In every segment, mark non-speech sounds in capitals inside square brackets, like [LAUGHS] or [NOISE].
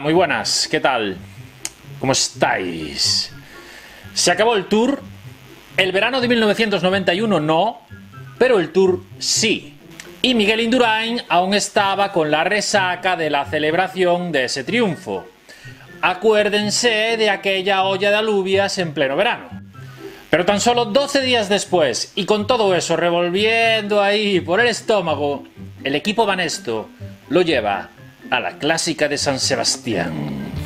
Muy buenas, ¿qué tal? ¿Cómo estáis? Se acabó el tour. El verano de 1991 no, pero el tour sí. Y Miguel Indurain aún estaba con la resaca de la celebración de ese triunfo. Acuérdense de aquella olla de alubias en pleno verano. Pero tan solo 12 días después, y con todo eso revolviendo ahí por el estómago, el equipo Banesto lo lleva a la clásica de San Sebastián.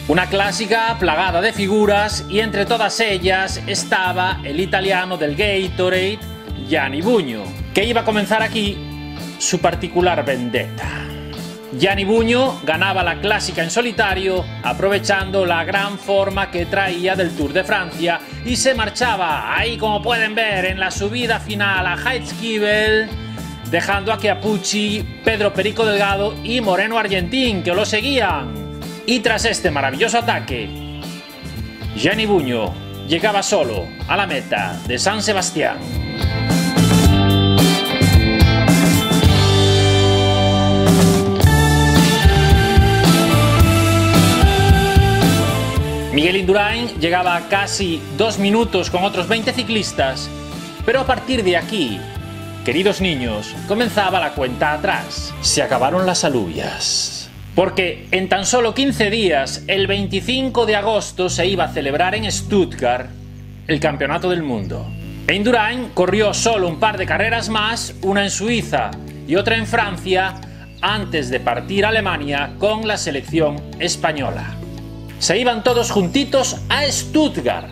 Una clásica plagada de figuras y entre todas ellas estaba el italiano del Gatorade, Gianni Buño, que iba a comenzar aquí su particular vendetta. Gianni Buño ganaba la clásica en solitario, aprovechando la gran forma que traía del Tour de Francia y se marchaba, ahí como pueden ver, en la subida final a Heizkibel, dejando a Chiapucci, Pedro Perico Delgado y Moreno Argentín, que lo seguían. Y tras este maravilloso ataque, Gianni Buño llegaba solo a la meta de San Sebastián. Miguel Indurain llegaba a casi dos minutos con otros 20 ciclistas, pero a partir de aquí, queridos niños, comenzaba la cuenta atrás. Se acabaron las alubias. Porque en tan solo 15 días, el 25 de agosto, se iba a celebrar en Stuttgart el Campeonato del Mundo. Indurain corrió solo un par de carreras más, una en Suiza y otra en Francia, antes de partir a Alemania con la selección española se iban todos juntitos a Stuttgart.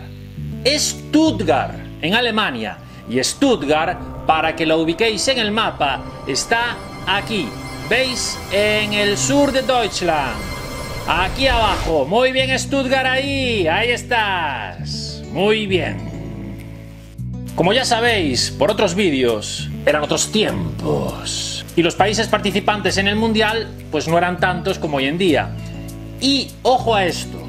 Stuttgart, en Alemania. Y Stuttgart, para que lo ubiquéis en el mapa, está aquí. ¿Veis? En el sur de Deutschland. Aquí abajo. Muy bien, Stuttgart ahí. Ahí estás. Muy bien. Como ya sabéis, por otros vídeos, eran otros tiempos. Y los países participantes en el Mundial, pues no eran tantos como hoy en día. Y ojo a esto,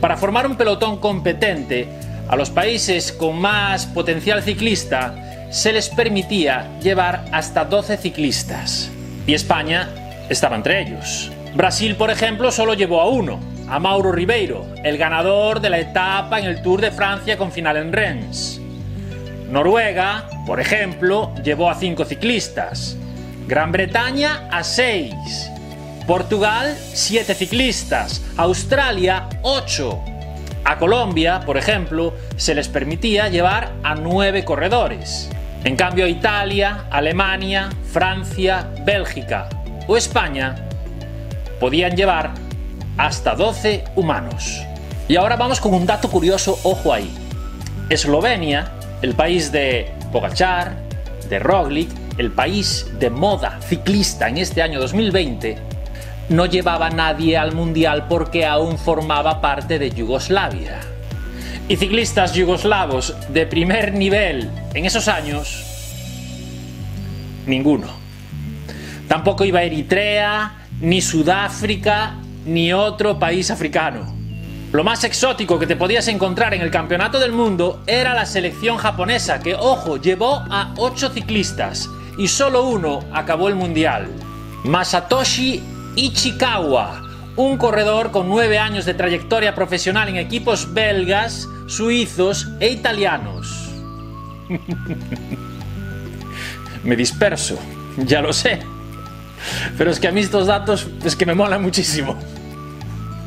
para formar un pelotón competente, a los países con más potencial ciclista se les permitía llevar hasta 12 ciclistas. Y España estaba entre ellos. Brasil, por ejemplo, solo llevó a uno, a Mauro Ribeiro, el ganador de la etapa en el Tour de Francia con final en Rennes. Noruega, por ejemplo, llevó a cinco ciclistas. Gran Bretaña a seis. Portugal, 7 ciclistas. Australia, 8. A Colombia, por ejemplo, se les permitía llevar a 9 corredores. En cambio, Italia, Alemania, Francia, Bélgica o España podían llevar hasta 12 humanos. Y ahora vamos con un dato curioso, ojo ahí. Eslovenia, el país de Pogachar, de Roglic, el país de moda ciclista en este año 2020, no llevaba nadie al Mundial porque aún formaba parte de Yugoslavia. Y ciclistas yugoslavos de primer nivel en esos años, ninguno. Tampoco iba Eritrea, ni Sudáfrica, ni otro país africano. Lo más exótico que te podías encontrar en el Campeonato del Mundo era la selección japonesa, que, ojo, llevó a 8 ciclistas y solo uno acabó el Mundial. Masatoshi Ichikawa, un corredor con nueve años de trayectoria profesional en equipos belgas, suizos e italianos. [LAUGHS] me disperso, ya lo sé. Pero es que a mí estos datos es que me molan muchísimo.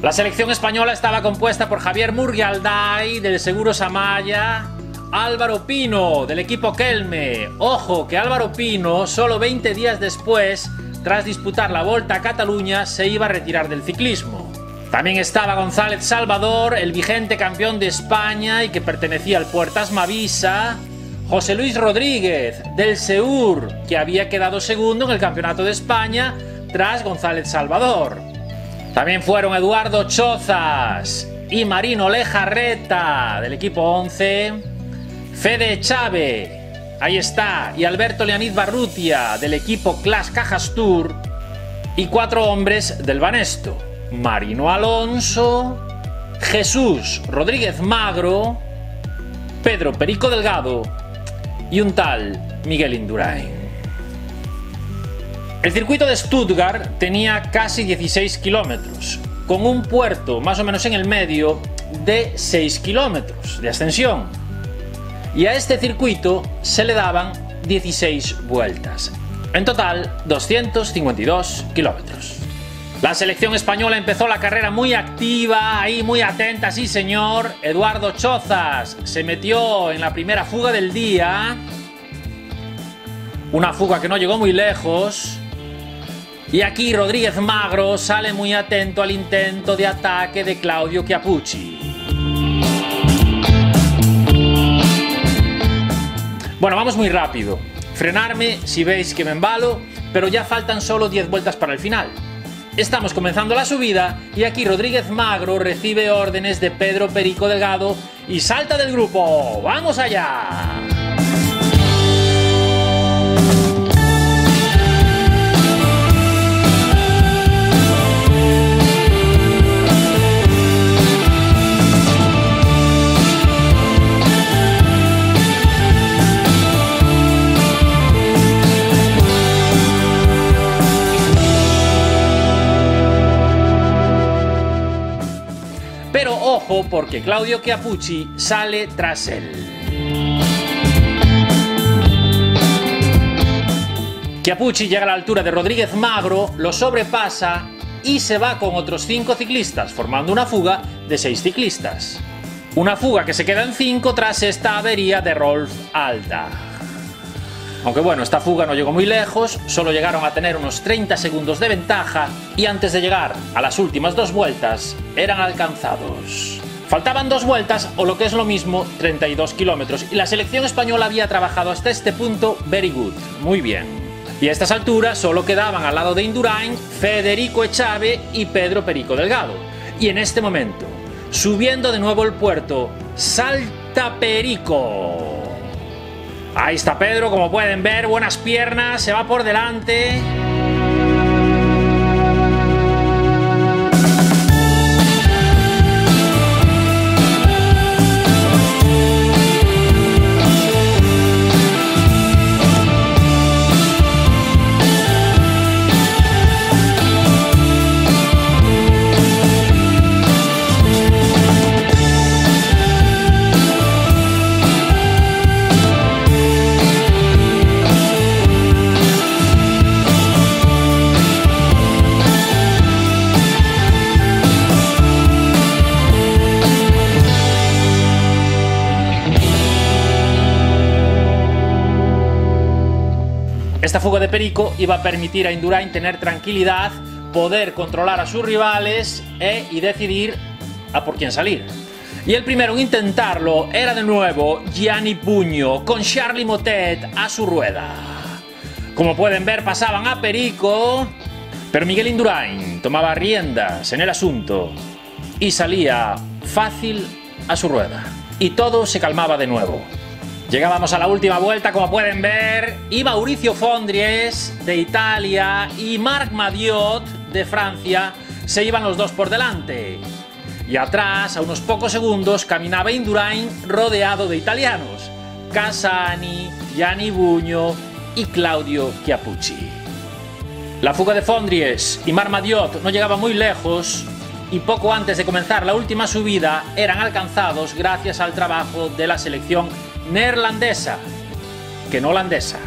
La selección española estaba compuesta por Javier Murgialday del Seguro Samaya, Álvaro Pino del equipo Kelme. Ojo que Álvaro Pino, solo 20 días después, tras disputar la Volta a Cataluña, se iba a retirar del ciclismo. También estaba González Salvador, el vigente campeón de España y que pertenecía al Puertas Mavisa, José Luis Rodríguez, del Seur, que había quedado segundo en el Campeonato de España tras González Salvador. También fueron Eduardo Chozas y Marino Lejarreta, del equipo 11, Fede Chávez, Ahí está, y Alberto Leonid Barrutia del equipo Clash Cajas Tour y cuatro hombres del Banesto, Marino Alonso, Jesús Rodríguez Magro, Pedro Perico Delgado y un tal Miguel Indurain. El circuito de Stuttgart tenía casi 16 kilómetros, con un puerto más o menos en el medio de 6 kilómetros de ascensión. Y a este circuito se le daban 16 vueltas. En total, 252 kilómetros. La selección española empezó la carrera muy activa, ahí muy atenta, sí señor. Eduardo Chozas se metió en la primera fuga del día. Una fuga que no llegó muy lejos. Y aquí Rodríguez Magro sale muy atento al intento de ataque de Claudio Chiapucci. Bueno, vamos muy rápido. Frenarme si veis que me embalo, pero ya faltan solo 10 vueltas para el final. Estamos comenzando la subida y aquí Rodríguez Magro recibe órdenes de Pedro Perico Delgado y salta del grupo. ¡Vamos allá! Porque Claudio Chiapucci sale tras él. Chiapucci llega a la altura de Rodríguez Magro, lo sobrepasa y se va con otros 5 ciclistas, formando una fuga de 6 ciclistas. Una fuga que se queda en 5 tras esta avería de Rolf Alta. Aunque bueno, esta fuga no llegó muy lejos, solo llegaron a tener unos 30 segundos de ventaja y antes de llegar a las últimas dos vueltas eran alcanzados. Faltaban dos vueltas o lo que es lo mismo 32 kilómetros y la selección española había trabajado hasta este punto very good, muy bien. Y a estas alturas solo quedaban al lado de Indurain Federico Echave y Pedro Perico Delgado. Y en este momento, subiendo de nuevo el puerto, salta Perico. Ahí está Pedro, como pueden ver, buenas piernas, se va por delante. Esta fuga de Perico iba a permitir a Indurain tener tranquilidad, poder controlar a sus rivales e, y decidir a por quién salir. Y el primero en intentarlo era de nuevo Gianni Puño, con Charlie Motet a su rueda. Como pueden ver, pasaban a Perico, pero Miguel Indurain tomaba riendas en el asunto y salía fácil a su rueda. Y todo se calmaba de nuevo. Llegábamos a la última vuelta, como pueden ver, y Mauricio Fondries de Italia y Marc Madiot de Francia se iban los dos por delante. Y atrás, a unos pocos segundos, caminaba Indurain rodeado de italianos, Casani, Gianni Buño y Claudio Chiapucci. La fuga de Fondries y Marc Madiot no llegaba muy lejos y poco antes de comenzar la última subida eran alcanzados gracias al trabajo de la selección neerlandesa que no holandesa.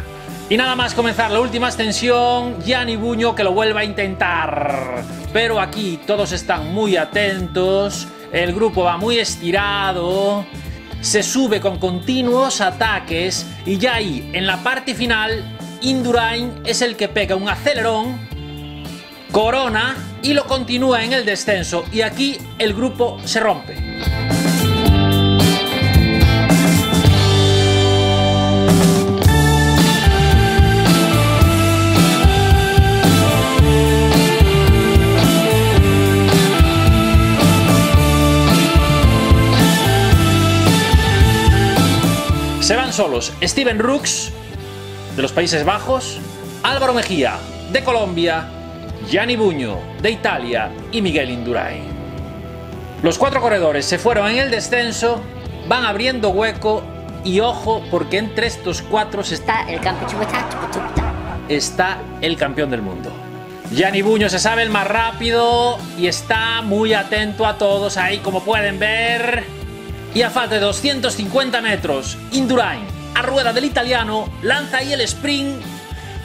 Y nada más comenzar la última extensión, Gianni Buño que lo vuelva a intentar. Pero aquí todos están muy atentos, el grupo va muy estirado, se sube con continuos ataques y ya ahí, en la parte final, Indurain es el que pega un acelerón, corona y lo continúa en el descenso y aquí el grupo se rompe. Solos Steven Rooks, de los Países Bajos, Álvaro Mejía, de Colombia, Gianni Buño, de Italia y Miguel Indurain. Los cuatro corredores se fueron en el descenso, van abriendo hueco y ojo porque entre estos cuatro está el campeón, está el campeón del mundo. Gianni Buño se sabe el más rápido y está muy atento a todos ahí como pueden ver. Y a falta de 250 metros, Indurain, a rueda del italiano, lanza ahí el sprint,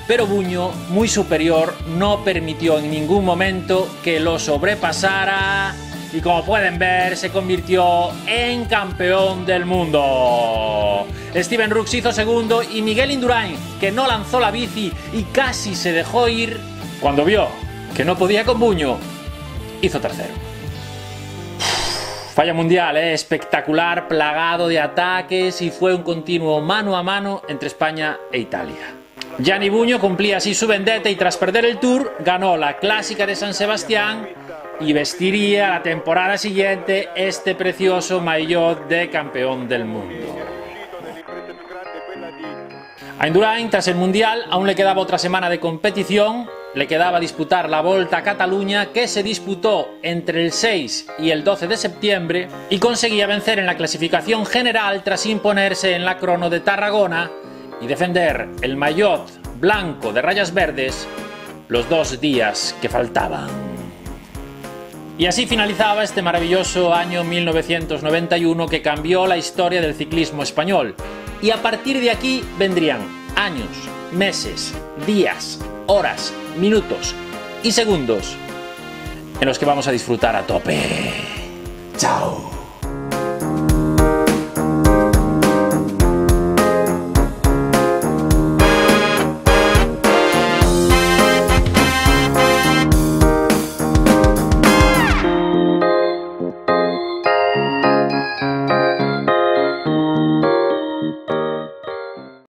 pero Buño, muy superior, no permitió en ningún momento que lo sobrepasara y como pueden ver se convirtió en campeón del mundo. Steven Rooks hizo segundo y Miguel Indurain, que no lanzó la bici y casi se dejó ir, cuando vio que no podía con Buño, hizo tercero. Falla mundial, ¿eh? espectacular, plagado de ataques y fue un continuo mano a mano entre España e Italia. Gianni Buño cumplía así su vendetta y tras perder el Tour ganó la Clásica de San Sebastián y vestiría la temporada siguiente este precioso maillot de campeón del mundo. A Indurain, tras el Mundial, aún le quedaba otra semana de competición, le quedaba disputar la Volta a Cataluña que se disputó entre el 6 y el 12 de septiembre y conseguía vencer en la clasificación general tras imponerse en la crono de Tarragona y defender el maillot blanco de rayas verdes los dos días que faltaban. Y así finalizaba este maravilloso año 1991 que cambió la historia del ciclismo español. Y a partir de aquí vendrían años, meses, días, horas, minutos y segundos en los que vamos a disfrutar a tope. ¡Chao!